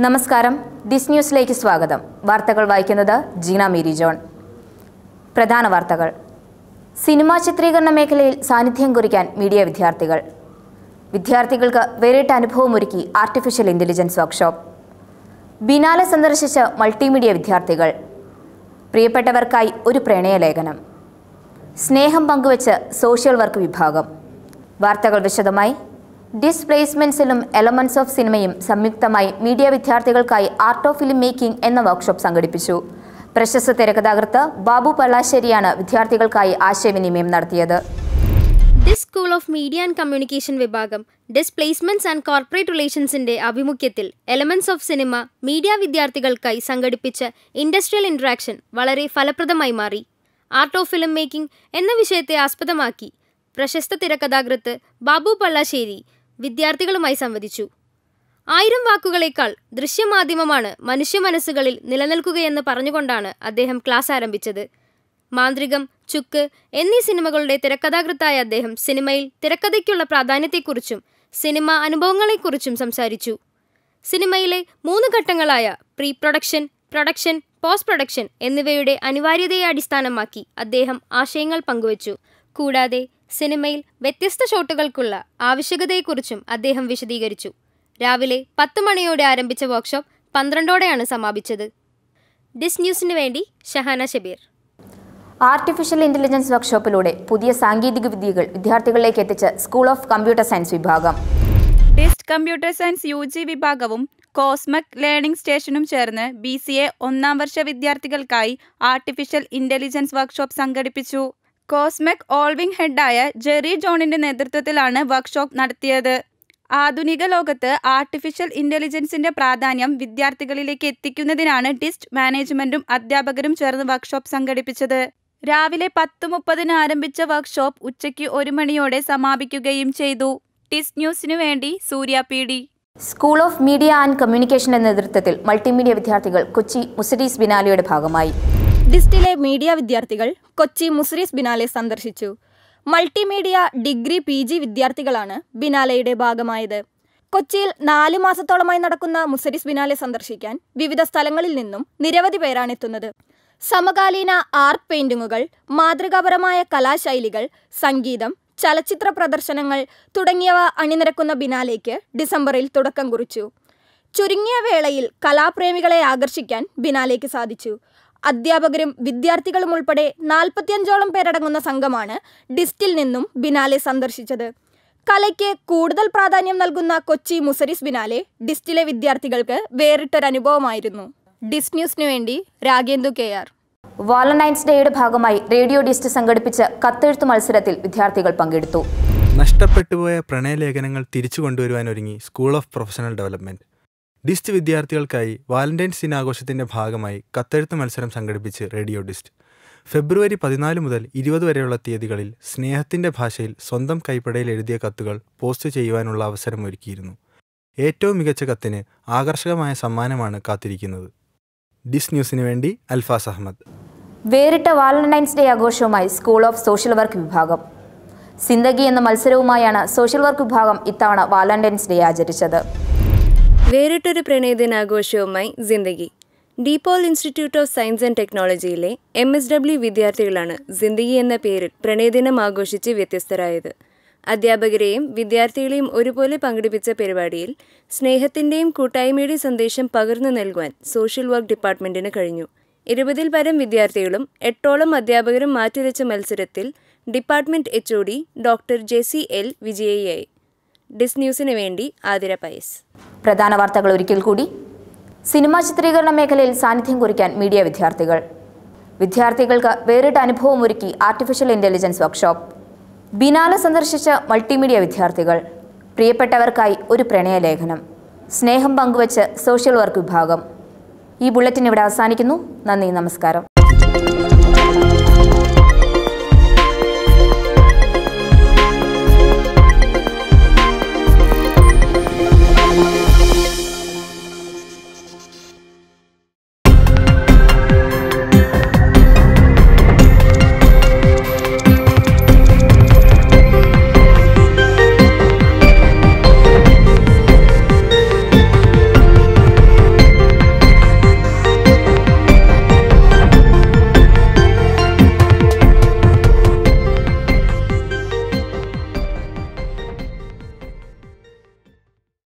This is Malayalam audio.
നമസ്കാരം. ഡിസ് ന്യൂസിലേക്ക് സ്വാഗതം. വാർത്തകൾ വായിക്കുന്നത് ജീന മേരി ജോൺ. പ്രധാന വാർത്തകൾ. സിനിമാ ചിത്രീകരണ മേഖലയിൽ സാന്നിധ്യം കുറിക്കാൻ മീഡിയ വിദ്യാർത്ഥികൾ. വിദ്യാർത്ഥികൾക്ക് വേറിട്ട അനുഭവമൊരുക്കി ആർട്ടിഫിഷ്യൽ ഇന്റലിജൻസ് വർക്ക്ഷോപ്പ് ബിനാലെ സന്ദർശിച്ച മൾട്ടിമീഡിയ വിദ്യാർത്ഥികൾ. പ്രിയപ്പെട്ടവർക്കായി ഒരു പ്രണയലേഖനം സ്നേഹം പങ്കുവച്ച് സോഷ്യൽ വർക്ക് വിഭാഗം. വാർത്തകൾ വിശദമായി ഡിസ്പ്ലേസ്മെന്റ്സിലും എലമെന്റ്സ് ഓഫ് സിനിമയും സംയുക്തമായി മീഡിയ വിദ്യാർത്ഥികൾക്കായി ആർട്ട് ഓഫ് ഫിലിം മേക്കിംഗ് എന്ന വർക്ക്ഷോപ്പ് സംഘടിപ്പിച്ചു. പ്രശസ്ത തിരക്കഥാകൃത്ത് ബാബു പള്ളാശ്ശേരിയാണ് വിദ്യാർത്ഥികൾക്കായി ആശയവിനിമയം നടത്തിയത്. ഡിസ് school of media and communication വിഭാഗം ഡിസ്പ്ലേസ്മെന്റ്സ് ആൻഡ് കോർപ്പറേറ്റ് റിലേഷൻസിന്റെ ആഭിമുഖ്യത്തിൽ എലമെന്റ്സ് ഓഫ് സിനിമ മീഡിയ വിദ്യാർത്ഥികൾക്കായി സംഘടിപ്പിച്ച ഇൻഡസ്ട്രിയൽ ഇന്ററാക്ഷൻ വളരെ ഫലപ്രദമായി മാറി. ആർട്ട് ഓഫ് ഫിലിം മേക്കിംഗ് എന്ന വിഷയത്തെ ആസ്പദമാക്കി പ്രശസ്ത തിരക്കഥാകൃത്ത് ബാബു പള്ളാശ്ശേരി വിദ്യാർത്ഥികളുമായി സംവദിച്ചു. ആയിരം വാക്കുകളേക്കാൾ ദൃശ്യമാധ്യമമാണ് മനുഷ്യ മനസ്സുകളിൽ നിലനിൽക്കുകയെന്ന് പറഞ്ഞുകൊണ്ടാണ് അദ്ദേഹം ക്ലാസ് ആരംഭിച്ചത്. മാന്ത്രികം ചുക്ക് എന്നീ സിനിമകളുടെ തിരക്കഥാകൃത്തായ അദ്ദേഹം സിനിമയിൽ തിരക്കഥയ്ക്കുള്ള പ്രാധാന്യത്തെക്കുറിച്ചും സിനിമ അനുഭവങ്ങളെക്കുറിച്ചും സംസാരിച്ചു. സിനിമയിലെ മൂന്ന് ഘട്ടങ്ങളായ pre production production post production എന്നിവയുടെ അനിവാര്യതയെ അടിസ്ഥാനമാക്കി അദ്ദേഹം ആശയങ്ങൾ പങ്കുവച്ചു. കൂടാതെ സിനിമയിൽ വ്യത്യസ്ത ഷോട്ടുകൾക്കുള്ള ആവശ്യകതയെക്കുറിച്ചും അദ്ദേഹം വിശദീകരിച്ചു. രാവിലെ പത്ത് മണിയോടെ ആരംഭിച്ച വർക്ക്ഷോപ്പ് പന്ത്രണ്ടോടെയാണ് സമാപിച്ചത്. ഡിസ് ന്യൂസിന് വേണ്ടി ഷഹാന ഷബീർ. ആർട്ടിഫിഷ്യൽ ഇന്റലിജൻസ് വർക്ക്ഷോപ്പിലൂടെ പുതിയ സാങ്കേതിക വിദ്യകൾ വിദ്യാർത്ഥികളിലേക്ക് എത്തിച്ച് സ്കൂൾ ഓഫ് കമ്പ്യൂട്ടർ സയൻസ് വിഭാഗം. DIST computer science U G വിഭാഗവും കോസ്മക് ലേണിംഗ് സ്റ്റേഷനും ചേർന്ന് ബി സി എ ഒന്നാം വർഷ വിദ്യാർത്ഥികൾക്കായി ആർട്ടിഫിഷ്യൽ ഇന്റലിജൻസ് വർക്ക്ഷോപ്പ് സംഘടിപ്പിച്ചു. കോസ്മക് ഓൾവിംഗ് ഹെഡായ ജെറി ജോണിന്റെ നേതൃത്വത്തിലാണ് വർക്ക്ഷോപ്പ് നടത്തിയത്. ആധുനിക ലോകത്ത് ആർട്ടിഫിഷ്യൽ ഇന്റലിജൻസിന്റെ പ്രാധാന്യം വിദ്യാർത്ഥികളിലേക്ക് എത്തിക്കുന്നതിനാണ് ഡിസ്റ്റ് മാനേജ്മെന്റും അധ്യാപകരും ചേർന്ന് വർക്ക്ഷോപ്പ് സംഘടിപ്പിച്ചത്. രാവിലെ പത്ത് മുപ്പതിന് ആരംഭിച്ച വർക്ക്ഷോപ്പ് ഉച്ചയ്ക്ക് ഒരു മണിയോടെ സമാപിക്കുകയും ചെയ്തു. ടിസ് ന്യൂസിനു വേണ്ടി Surya P D. School of media and കമ്മ്യൂണിക്കേഷന്റെ നേതൃത്വത്തിൽ മൾട്ടിമീഡിയ വിദ്യാർത്ഥികൾ കൊച്ചി മുസരീസ് ബിനാലിയുടെ ഭാഗമായി. ഡിസ്റ്റിലെ മീഡിയ വിദ്യാർത്ഥികൾ കൊച്ചി മുസ്രീസ് ബിനാലെ സന്ദർശിച്ചു. മൾട്ടിമീഡിയ ഡിഗ്രി പി ജി വിദ്യാർത്ഥികളാണ് ബിനാലയുടെ ഭാഗമായത്. കൊച്ചിയിൽ നാല് മാസത്തോളമായി നടക്കുന്ന മുസരിസ് ബിനാലെ സന്ദർശിക്കാൻ വിവിധ സ്ഥലങ്ങളിൽ നിന്നും നിരവധി പേരാണ് എത്തുന്നത്. സമകാലീന ആർട്ട് പെയിന്റിങ്ങുകൾ മാതൃകാപരമായ കലാശൈലികൾ സംഗീതം ചലച്ചിത്ര പ്രദർശനങ്ങൾ തുടങ്ങിയവ അണിനിരക്കുന്ന ബിനാലേക്ക് ഡിസംബറിൽ തുടക്കം കുറിച്ചു. ചുരുങ്ങിയ വേളയിൽ കലാപ്രേമികളെ ആകർഷിക്കാൻ ബിനാലേക്ക് സാധിച്ചു. അധ്യാപകരും വിദ്യാർത്ഥികളും ഉൾപ്പെടെ നാൽപ്പത്തിയഞ്ചോളം പേരടങ്ങുന്ന സംഘമാണ് ഡിസ്റ്റിൽ നിന്നും ബിനാലെ സന്ദർശിച്ചത്. കലയ്ക്ക് കൂടുതൽ പ്രാധാന്യം നൽകുന്ന കൊച്ചി മുസരിസ് ബിനാലെ ഡിസ്റ്റിലെ വിദ്യാർത്ഥികൾക്ക് വേറിട്ടൊരനുഭവമായിരുന്നു. ഡിസ് ന്യൂസിനു വേണ്ടി രാഗേന്ദു കെ ആർ. വാലന്റൈൻസ് ഡേയുടെ ഭാഗമായി റേഡിയോ ഡിസ്റ്റ് സംഘടിപ്പിച്ച കത്തെഴുത്ത് മത്സരത്തിൽ വിദ്യാർത്ഥികൾ പങ്കെടുത്തു. നഷ്ടപ്പെട്ടുപോയ പ്രണയലേഖനങ്ങൾ തിരിച്ചു കൊണ്ടുവരുവാൻ ഒരുങ്ങി school of professional development. DIST വിദ്യാർത്ഥികൾക്കായി വാലന്റൈൻസ് ദിനാഘോഷത്തിന്റെ ഭാഗമായി കത്തെഴുത്ത് മത്സരം സംഘടിപ്പിച്ച് റേഡിയോ ഡിസ്റ്റ്. ഫെബ്രുവരി പതിനാല് മുതൽ ഇരുപത് വരെയുള്ള തീയതികളിൽ സ്നേഹത്തിന്റെ ഭാഷയിൽ സ്വന്തം കൈപ്പടയിൽ എഴുതിയ കത്തുകൾ പോസ്റ്റ് ചെയ്യുവാനുള്ള അവസരം ഒരുക്കിയിരുന്നു. ഏറ്റവും മികച്ച കത്തിന് ആകർഷകമായ സമ്മാനമാണ് കാത്തിരിക്കുന്നത്. ഡിസ് ന്യൂസിന് വേണ്ടി അൽഫാസ് അഹമ്മദ്. വേറിട്ട വാലന്റൈൻസ് ഡേ ആഘോഷവുമായി സ്കൂൾ ഓഫ് സോഷ്യൽ വർക്ക് വിഭാഗം. സിന്ദഗി എന്ന മത്സരവുമായാണ് സോഷ്യൽ വർക്ക് വിഭാഗം ഇത്തവണ വാലന്റൈൻസ് ഡേ ആചരിച്ചത്. വേറിട്ടൊരു പ്രണയദിനാഘോഷവുമായി Zindagi DePaul institute of science and ടെക്നോളജിയിലെ M S W വിദ്യാർത്ഥികളാണ് ജിന്ദഗി എന്ന പേരിൽ പ്രണയദിനം ആഘോഷിച്ച് വ്യത്യസ്തരായത്. അധ്യാപകരെയും വിദ്യാർത്ഥികളെയും ഒരുപോലെ പങ്കെടുപ്പിച്ച പരിപാടിയിൽ സ്നേഹത്തിന്റെയും കൂട്ടായ്മയുടെയും സന്ദേശം പകർന്നു നൽകുവാൻ സോഷ്യൽ വർക്ക് ഡിപ്പാർട്ട്മെന്റിന് കഴിഞ്ഞു. ഇരുപതിൽ പരം വിദ്യാർത്ഥികളും എട്ടോളം അധ്യാപകരും മാറ്റിവെച്ച മത്സരത്തിൽ department H O D doctor Jessy L വിജയിയായി. DIST ന്യൂസിന് വേണ്ടി ആതിര പയസ് പ്രധാന വാർത്തകൾ ഒരിക്കൽ കൂടി. സിനിമാ ചിത്രീകരണ മേഖലയിൽ സാന്നിധ്യം കുറിക്കാൻ മീഡിയ വിദ്യാർത്ഥികൾ. വിദ്യാർത്ഥികൾക്ക് വേറിട്ട അനുഭവം ഒരുക്കി ആർട്ടിഫിഷ്യൽ ഇന്റലിജൻസ് വർക്ക്ഷോപ്പ് ബിനാല സന്ദർശിച്ച മൾട്ടിമീഡിയ വിദ്യാർത്ഥികൾ. പ്രിയപ്പെട്ടവർക്കായി ഒരു പ്രണയലേഖനം സ്നേഹം പങ്കുവച്ച് സോഷ്യൽ വർക്ക് വിഭാഗം. ഈ ബുള്ളറ്റിൻ ഇവിടെ അവസാനിക്കുന്നു. നന്ദി നമസ്കാരം.